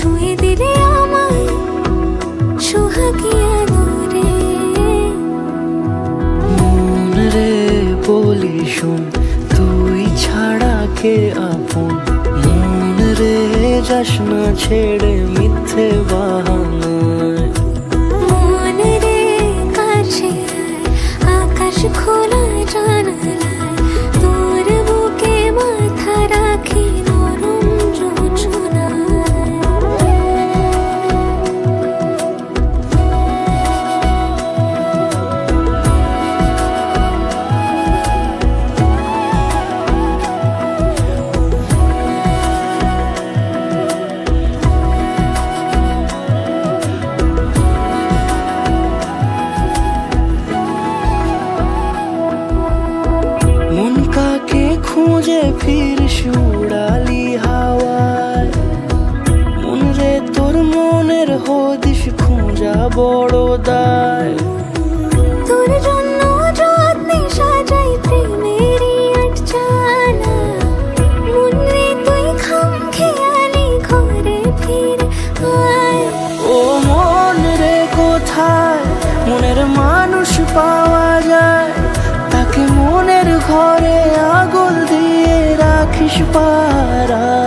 ছুঁয়ে দিলে আমায় সোহাগিয়া দূরে মন রে বলি শোন তুই ছাড়া কে আপন? মন রে যাস না ছেড়ে মিথ্যে বাহানায়। মন রে কাছে আকাশ খোলা খুঁজে ফির উড়ালি হাওয়ায়। মন রে তোর মনের হদিস খোঁজা বড় দায়। তোর জন্য যত্নে সাজাই প্রেমেরই আটচালা মন রে তুই খাম খেয়ালি ঘরে ফিরে আয়। ও মন রে কোথায়? মনের মানুষ পাওয়া যায়। তাকে মনের ঘরে আগুন पिपारा